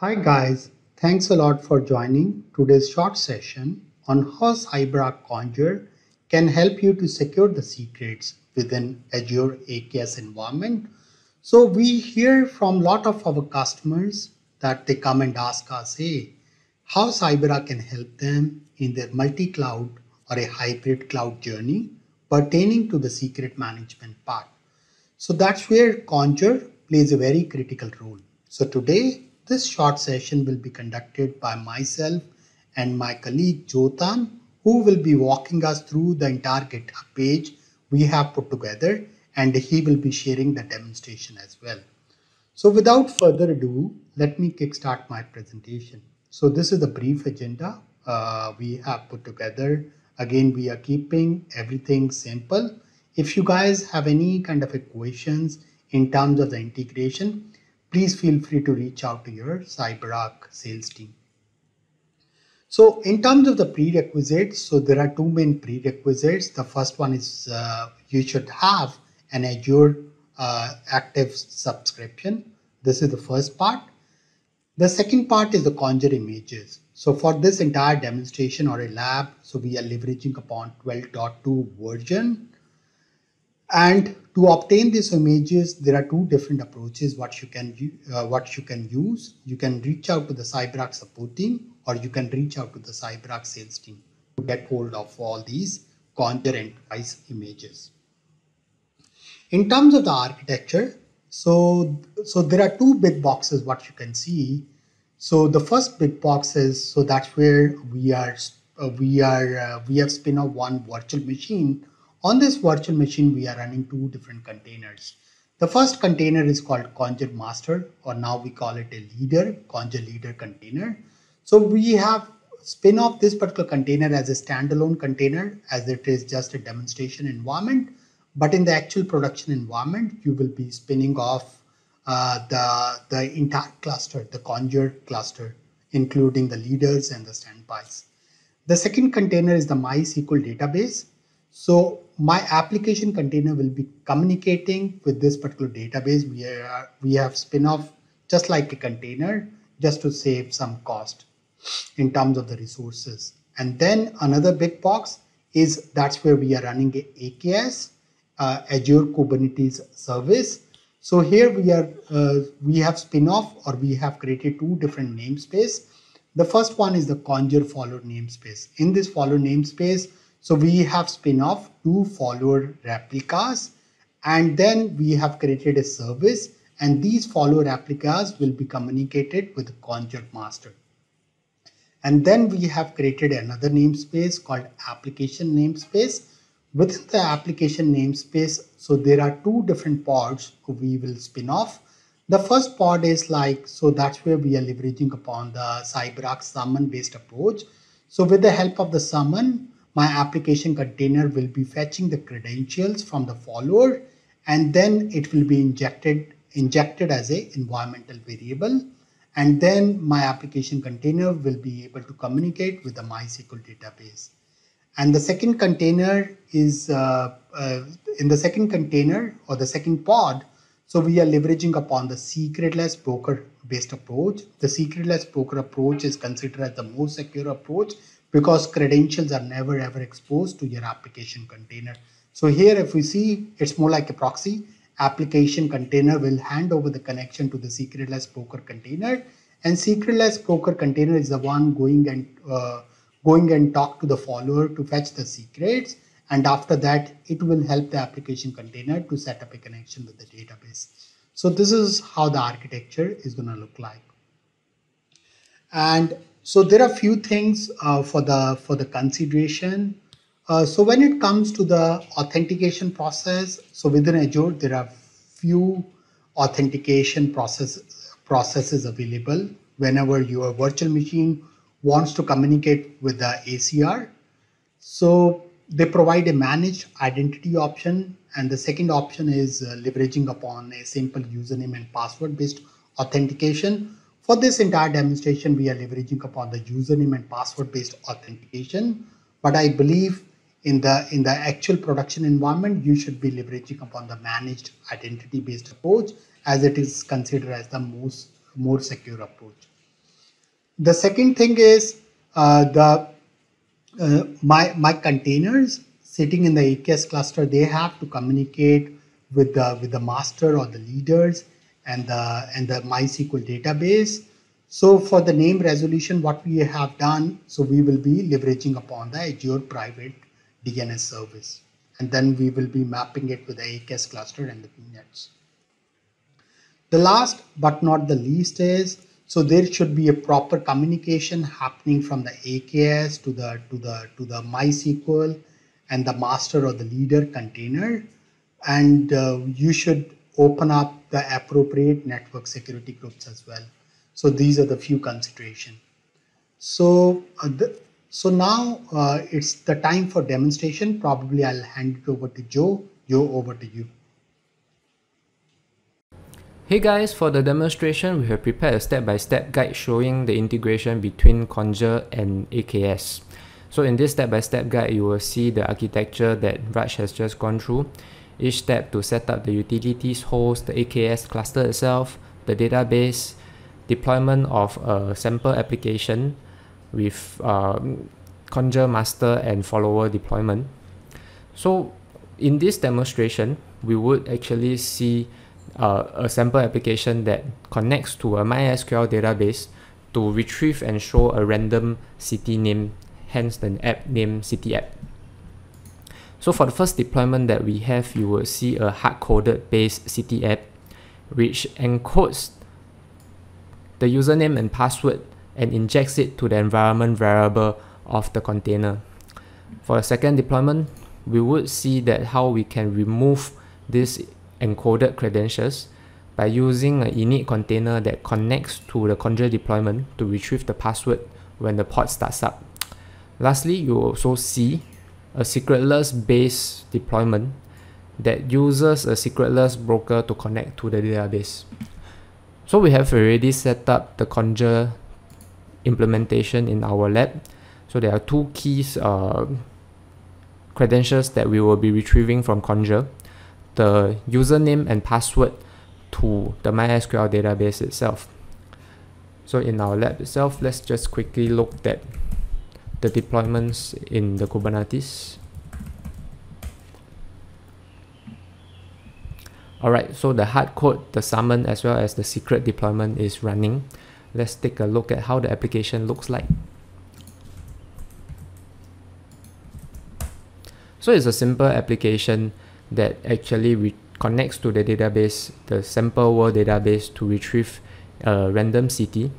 Hi guys, thanks a lot for joining today's short session on how CyberArk Conjur can help you to secure the secrets within Azure AKS environment. So we hear from a lot of our customers that they come and ask us, hey, how CyberArk can help them in their multi-cloud or a hybrid cloud journey pertaining to the secret management part. So that's where Conjur plays a very critical role. So today, this short session will be conducted by myself and my colleague Jotan, who will be walking us through the entire GitHub page we have put together and he will be sharing the demonstration as well. So without further ado, let me kickstart my presentation. So this is the brief agenda uh, we have put together. Again, we are keeping everything simple. If you guys have any kind of questions in terms of the integration, please feel free to reach out to your CyberArk sales team. So in terms of the prerequisites, so there are two main prerequisites. The first one is uh, you should have an Azure uh, active subscription. This is the first part. The second part is the Conjur images. So for this entire demonstration or a lab, so we are leveraging upon 12.2 version. And to obtain these images, there are two different approaches what you can uh, what you can use. You can reach out to the CyberArk support team or you can reach out to the CyberArk sales team to get hold of all these Conjur enterprise images. In terms of the architecture, so, so there are two big boxes, what you can see. So the first big box is, so that's where we are, uh, we are, uh, we have spin off one virtual machine. On this virtual machine, we are running two different containers. The first container is called Conjur Master, or now we call it a leader, Conjur Leader container. So we have spin off this particular container as a standalone container as it is just a demonstration environment. But in the actual production environment, you will be spinning off uh, the, the entire cluster, the Conjur cluster, including the leaders and the standbys. The second container is the MySQL database. So my application container will be communicating with this particular database. We, are, we have spin off just like a container just to save some cost in terms of the resources. And then another big box is that's where we are running AKS uh, Azure Kubernetes service. So here we are, uh, we have spin-off or we have created two different namespace. The first one is the Conjur follow namespace. In this follow namespace, so we have spin-off two follower replicas and then we have created a service and these follower replicas will be communicated with the Conjur master. And then we have created another namespace called application namespace Within the application namespace, so there are two different pods we will spin off. The first pod is like, so that's where we are leveraging upon the CyberArk summon based approach. So with the help of the summon, my application container will be fetching the credentials from the follower and then it will be injected injected as a environmental variable and then my application container will be able to communicate with the MySQL database. And the second container is uh, uh, in the second container or the second pod. So we are leveraging upon the secretless broker based approach. The secretless broker approach is considered as the most secure approach because credentials are never ever exposed to your application container. So here, if we see, it's more like a proxy. Application container will hand over the connection to the secretless broker container and secretless broker container is the one going and uh, going and talk to the follower to fetch the secrets. And after that, it will help the application container to set up a connection with the database. So this is how the architecture is going to look like. And so there are a few things uh, for the for the consideration. Uh, so when it comes to the authentication process, so within Azure, there are few authentication process, processes available whenever your virtual machine wants to communicate with the ACR. So they provide a managed identity option. And the second option is uh, leveraging upon a simple username and password based authentication. For this entire demonstration, we are leveraging upon the username and password based authentication. But I believe in the in the actual production environment, you should be leveraging upon the managed identity based approach as it is considered as the most more secure approach. the second thing is uh, the uh, my my containers sitting in the AKS cluster they have to communicate with the with the master or the leaders and the and the MySQL database. So for the name resolution, what we have done, so we will be leveraging upon the Azure private DNS service. And then we will be mapping it with the AKS cluster and the VNets. The last but not the least is, so there should be a proper communication happening from the AKS to the to the to the MySQL and the master or the leader container. And uh, you should open up the appropriate network security groups as well. So these are the few consideration. So uh, so now uh, it's the time for demonstration. Probably I'll hand it over to Joe. Joe, over to you. Hey guys, for the demonstration, we have prepared a step-by-step -step guide showing the integration between Conjur and AKS. So in this step-by-step -step guide, you will see the architecture that Raj has just gone through each step to set up the utilities host, the AKS cluster itself, the database, deployment of a sample application with um, Conjur master and follower deployment. So in this demonstration, we would actually see uh, a sample application that connects to a MySQL database to retrieve and show a random city name, hence the app name city app. So for the first deployment that we have, you will see a hard-coded based city app, which encodes the username and password and injects it to the environment variable of the container. For the second deployment, we would see that how we can remove these encoded credentials by using an init container that connects to the Conjur deployment to retrieve the password when the pod starts up. Lastly, you also see a secretless base deployment that uses a secretless broker to connect to the database. So we have already set up the Conjur implementation in our lab. So there are two keys uh, credentials that we will be retrieving from Conjur, the username and password to the MySQL database itself. So in our lab itself, let's just quickly look at the deployments in the Kubernetes. Alright, so the hard code, the summon as well as the secret deployment is running. Let's take a look at how the application looks like. So it's a simple application that actually connects to the database, the sample world database to retrieve a random city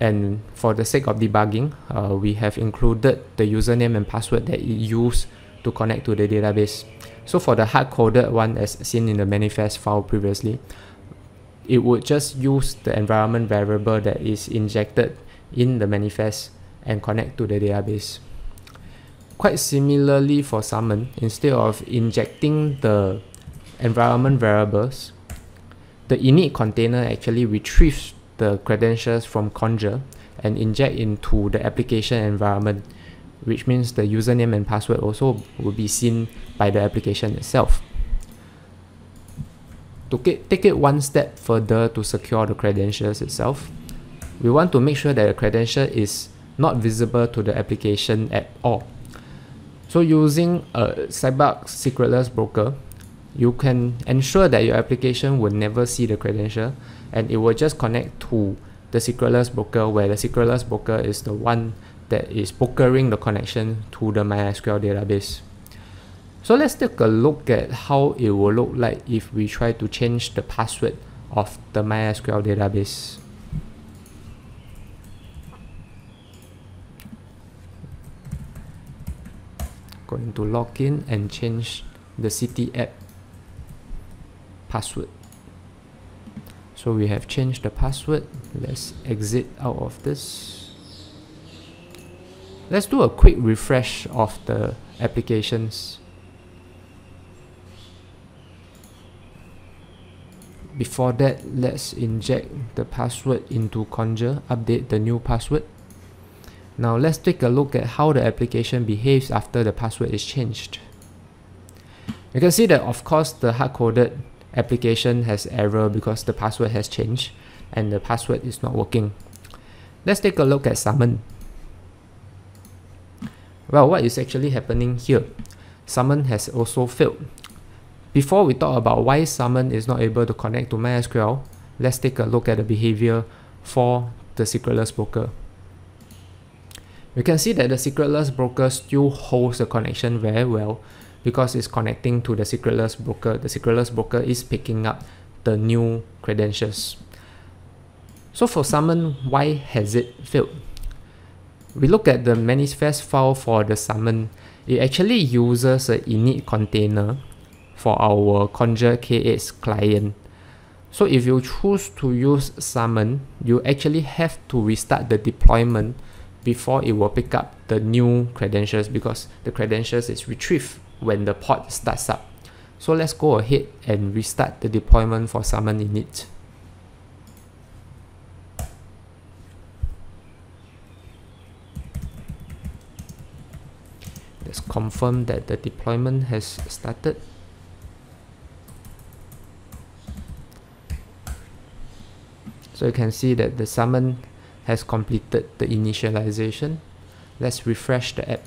and for the sake of debugging, uh, we have included the username and password that it used to connect to the database. So for the hard-coded one as seen in the manifest file previously, it would just use the environment variable that is injected in the manifest and connect to the database. Quite similarly for summon, instead of injecting the environment variables, the init container actually retrieves the credentials from Conjur and inject into the application environment, which means the username and password also will be seen by the application itself. To take it one step further to secure the credentials itself, we want to make sure that the credential is not visible to the application at all. So using a Sybase secretless broker, you can ensure that your application will never see the credential and it will just connect to the secretless broker where the secretless broker is the one that is brokering the connection to the MySQL database. So let's take a look at how it will look like if we try to change the password of the MySQL database. Going to login and change the city app password. So we have changed the password. Let's exit out of this. Let's do a quick refresh of the applications. Before that, let's inject the password into Conjur update the new password. Now let's take a look at how the application behaves after the password is changed. You can see that of course the hard-coded application has error because the password has changed and the password is not working. Let's take a look at summon. Well, what is actually happening here? Summon has also failed. Before we talk about why summon is not able to connect to MySQL, let's take a look at the behavior for the secretless broker. We can see that the secretless broker still holds the connection very well because it's connecting to the secretless broker. The secretless broker is picking up the new credentials. So for summon, why has it failed? We look at the manifest file for the summon. It actually uses an init container for our Conjur K8 client. So if you choose to use summon, you actually have to restart the deployment before it will pick up the new credentials because the credentials is retrieved when the pod starts up. So let's go ahead and restart the deployment for summon init. Let's confirm that the deployment has started. So you can see that the summon has completed the initialization. Let's refresh the app.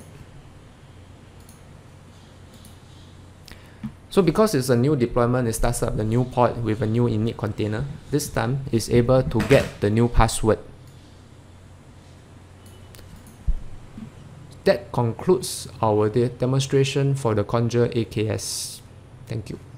So because it's a new deployment, it starts up the new pod with a new init container. This time, it's able to get the new password that concludes our de demonstration for the Conjur AKS. Thank you.